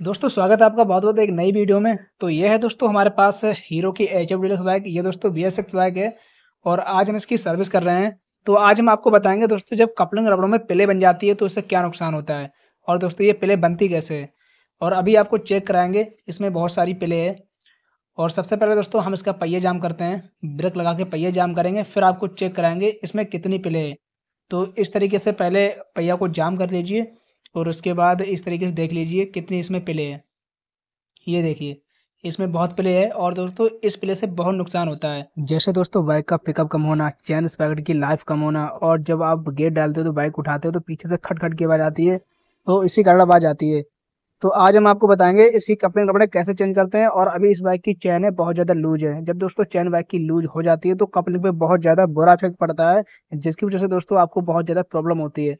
दोस्तों, स्वागत है आपका बहुत बहुत एक नई वीडियो में। तो ये है दोस्तों, हमारे पास हीरो की एच एफ़ डीलक्स बाइक ये दोस्तों बी एस एक्स बाइक है और आज हम इसकी सर्विस कर रहे हैं। तो आज हम आपको बताएँगे दोस्तों, जब कपलिंग रबड़ों में पिले बन जाती है तो इससे क्या नुकसान होता है और दोस्तों, ये पिले बनती कैसे है? और अभी आपको चेक कराएँगे, इसमें बहुत सारी पिले है। और सबसे पहले दोस्तों, हम इसका पहिए जाम करते हैं। ब्रेक लगा के पहिए जाम करेंगे, फिर आपको चेक कराएँगे, इसमें कितनी पिले है। तो इस तरीके से पहले पहिया को जाम कर लीजिए। और उसके बाद इस तरीके से देख लीजिए कितनी इसमें प्ले है। ये देखिए, इसमें बहुत प्ले है और दोस्तों इस प्ले से बहुत नुकसान होता है। जैसे दोस्तों बाइक का पिकअप कम होना चैन स्पैकेट की लाइफ कम होना और जब आप गेट डालते हो तो बाइक उठाते हो तो पीछे से खट खट की आवाज़ आती है तो इसी कारण आवाज़ आती है। तो आज हम आपको बताएँगे इसकी कपड़े कपड़े कैसे चेंज करते हैं और अभी इस बाइक की चैन है बहुत ज़्यादा लूज है। जब दोस्तों चैन बाइक की लूज हो जाती है तो कपलिंग पे बहुत ज़्यादा बुरा इफ़ेक्ट पड़ता है, जिसकी वजह से दोस्तों आपको बहुत ज़्यादा प्रॉब्लम होती है।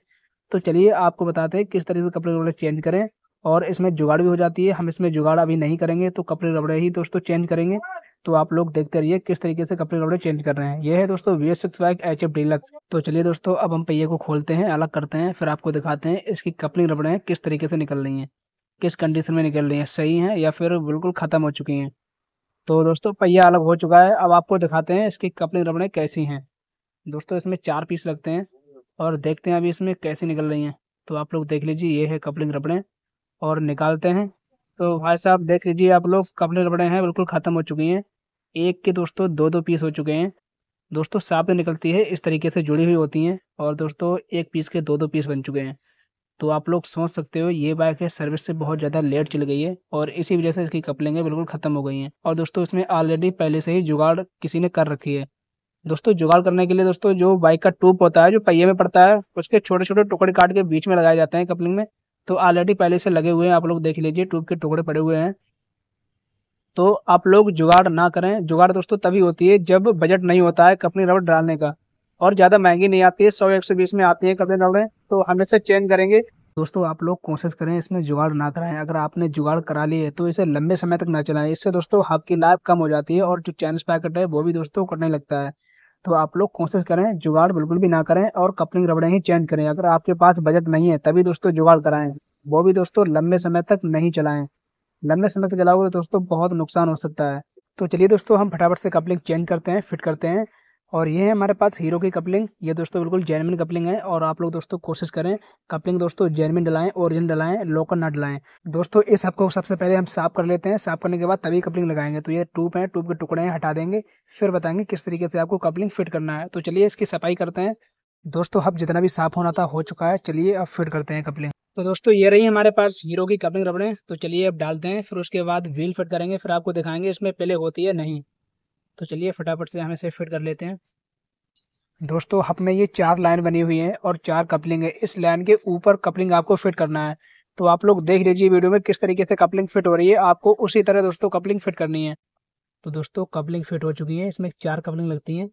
तो चलिए आपको बताते हैं किस तरीके से कपड़े रबड़े चेंज करें और इसमें जुगाड़ भी हो जाती है। हम इसमें जुगाड़ अभी नहीं करेंगे तो कपड़े रबड़े ही दोस्तों चेंज करेंगे। तो आप लोग देखते रहिए किस तरीके से कपड़े रबड़े चेंज कर रहे हैं। ये है दोस्तों V S six bike H F Deluxe तो चलिए दोस्तों अब हम पहिए को खोलते हैं, अलग करते हैं, फिर आपको दिखाते हैं इसकी कपड़े रबड़े किस तरीके से निकल रही हैं, किस कंडीशन में निकल रही हैं, सही हैं या फिर बिल्कुल ख़त्म हो चुकी हैं। तो दोस्तों पहिया अलग हो चुका है, अब आपको दिखाते हैं इसकी कपड़े रबड़े कैसी हैं। दोस्तों इसमें चार पीस लगते हैं। और देखते हैं अभी इसमें कैसी निकल रही हैं। तो आप लोग देख लीजिए, ये है कपलिंग रबड़े और निकालते हैं। तो भाई साहब, देख लीजिए, आप लोग कपड़े रबड़े हैं, बिल्कुल ख़त्म हो चुकी हैं। एक के दोस्तों, दो दो पीस हो चुके हैं। दोस्तों साफ़ निकलती है, इस तरीके से जुड़ी हुई होती हैं और दोस्तों, एक पीस के दो दो पीस बन चुके हैं। तो आप लोग सोच सकते हो, ये बाइक है सर्विस से बहुत ज़्यादा लेट चल गई है और इसी वजह से इसकी कपलिंगें बिल्कुल ख़त्म हो गई हैं। और दोस्तों, इसमें ऑलरेडी पहले से ही जुगाड़ किसी ने कर रखी है। दोस्तों, जुगाड़ करने के लिए दोस्तों, जो बाइक का टूब होता है, जो पहिए में पड़ता है, उसके छोटे छोटे टुकड़े काट के बीच में लगाए जाते हैं कपलिंग में। तो ऑलरेडी पहले से लगे हुए हैं, आप लोग देख लीजिए ट्यूब के टुकड़े पड़े हुए हैं। तो आप लोग जुगाड़ ना करें। जुगाड़ दोस्तों तभी होती है जब बजट नहीं होता है कपनी रबड़ डालने का। और ज़्यादा महँगी नहीं आती है, सौ एक सौ बीस में आती है कपनी रबड़ें तो हमेशा चेंज करेंगे। दोस्तों, आप लोग कोशिश करें इसमें जुगाड़ ना कराएँ। अगर आपने जुगाड़ करा ली है तो इसे लंबे समय तक ना चलाएँ। इससे दोस्तों, आपकी लाइफ कम हो जाती है और जो चैन पैकेट है, वो भी दोस्तों, कटने लगता है। तो आप लोग कोशिश करें, जुगाड़ बिल्कुल भी ना करें और कपलिंग रबड़े ही चेंज करें। अगर आपके पास बजट नहीं है, तभी दोस्तों जुगाड़ कराएँ। वो भी दोस्तों लंबे समय तक नहीं चलाएँ। लंबे समय तक चलाओगे तो दोस्तों बहुत नुकसान हो सकता है। तो चलिए दोस्तों, हम फटाफट से कपलिंग चेंज करते हैं, फिट करते हैं। और ये है हमारे पास हीरो की कपलिंग। ये दोस्तों बिल्कुल जेनमिन कपलिंग है और आप लोग दोस्तों कोशिश करें कपलिंग दोस्तों जेनमिन डलाएँ ओरिजिन डलाएँ लोकल ना डलाएँ। दोस्तों इस हब को सबसे पहले हम साफ़ कर लेते हैं। साफ़ करने के बाद तभी कपलिंग लगाएँगे। तो ये ट्यूब है ट्यूब के टुकड़े हैं, हटा देंगे। फिर बताएँगे किस तरीके से आपको कपलिंग फिट करना है। तो चलिए इसकी सफ़ाई करते हैं। दोस्तों हब जितना भी साफ़ होना था, हो चुका है। चलिए अब फिट करते हैं कपलिंग। तो दोस्तों ये रही हमारे पास हीरो की कपलिंग रबड़े। तो चलिए अब डालते हैं। फिर उसके बाद व्हील फिट करेंगे। फिर आपको दिखाएँगे इसमें पहले होती है, नहीं। तो चलिए फटाफट से हम इसे फिट कर लेते हैं। दोस्तों हब में ये चार लाइन बनी हुई है और चार कपलिंग है। इस लाइन के ऊपर कपलिंग आपको फिट करना है। तो आप लोग देख लीजिए वीडियो में किस तरीके से कपलिंग फिट हो रही है। आपको उसी तरह दोस्तों कपलिंग फिट करनी है। तो दोस्तों, कपलिंग फिट हो चुकी है। इसमें चार कपलिंग लगती हैं।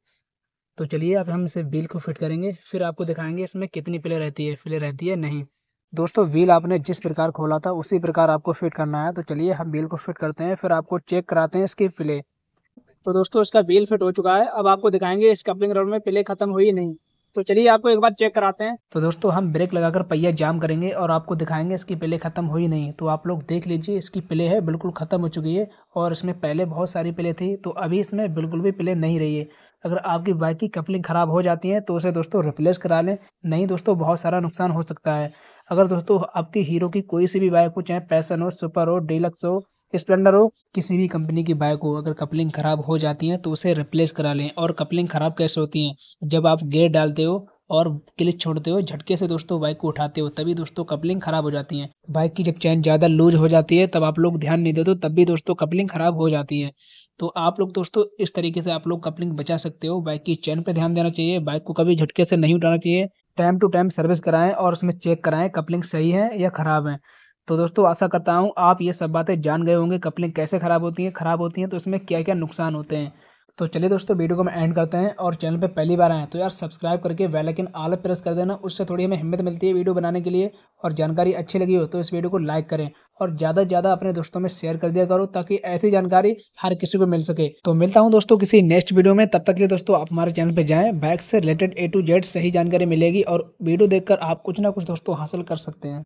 तो चलिए अब हम इसे व्हील को फिट करेंगे। फिर आपको दिखाएँगे इसमें कितनी प्ले रहती है प्ले रहती है, नहीं। दोस्तों, व्हील आपने जिस प्रकार खोला था, उसी प्रकार आपको फिट करना है। तो चलिए हम व्हील को फिट करते हैं। फिर आपको चेक कराते हैं इसकी प्ले तो दोस्तों, इसका व्हील फिट हो चुका है। अब आपको दिखाएँगे इस कपलिंग रोड में प्ले खत्म हुई नहीं। तो चलिए आपको एक बार चेक कराते हैं। तो दोस्तों, हम ब्रेक लगाकर पहिया जाम करेंगे और आपको दिखाएँगे इसकी प्ले खत्म हुई नहीं। तो आप लोग देख लीजिए, इसकी प्ले है, बिल्कुल खत्म हो चुकी है और इसमें पहले बहुत सारी प्ले थी। तो अभी इसमें बिल्कुल भी प्ले नहीं रही है। अगर आपकी बाइक की कपलिंग खराब हो जाती है तो उसे दोस्तों रिप्लेस करा लें। नहीं दोस्तों, बहुत सारा नुकसान हो सकता है। अगर दोस्तों, आपकी हीरो की कोई सी भी बाइक हो, चाहे पैसन हो, सुपर हो, डीलक्स हो स्प्लेंडर हो, किसी भी कंपनी की बाइक हो, अगर कपलिंग खराब हो जाती है तो उसे रिप्लेस करा लें। और कपलिंग खराब कैसे होती है? जब आप गेयर डालते हो और क्लिच छोड़ते हो, झटके से दोस्तों बाइक को उठाते हो, तभी दोस्तों कपलिंग खराब हो जाती है। बाइक की जब चैन ज़्यादा लूज हो जाती है, तब आप लोग ध्यान नहीं देते तब भी दोस्तों कपलिंग खराब हो जाती है। तो आप लोग दोस्तों इस तरीके से आप लोग कपलिंग बचा सकते हो। बाइक की चैन पर ध्यान देना चाहिए बाइक को कभी झटके से नहीं उठाना चाहिए। टाइम टू टाइम सर्विस कराएँ और उसमें चेक कराएँ कपलिंग सही है या ख़राब है। तो दोस्तों, आशा करता हूँ आप ये सब बातें जान गए होंगे कपलिंग कैसे ख़राब होती हैं, ख़राब होती हैं तो इसमें क्या क्या नुकसान होते हैं। तो चलिए दोस्तों, वीडियो को हम एंड करते हैं और चैनल पे पहली बार आए तो यार सब्सक्राइब करके बेल आइकन आल प्रेस कर देना, उससे थोड़ी हमें हिम्मत मिलती है वीडियो बनाने के लिए और जानकारी अच्छी लगी हो तो इस वीडियो को लाइक करें और ज़्यादा से ज़्यादा अपने दोस्तों में शेयर कर दिया करो ताकि ऐसी जानकारी हर किसी को मिल सके। तो मिलता हूँ दोस्तों किसी नेक्स्ट वीडियो में, तब तक के लिए दोस्तों आप हमारे चैनल पर जाएँ बाइक से रिलेटेड ए टू जेड सही जानकारी मिलेगी और वीडियो देखकर आप कुछ ना कुछ दोस्तों हासिल कर सकते हैं।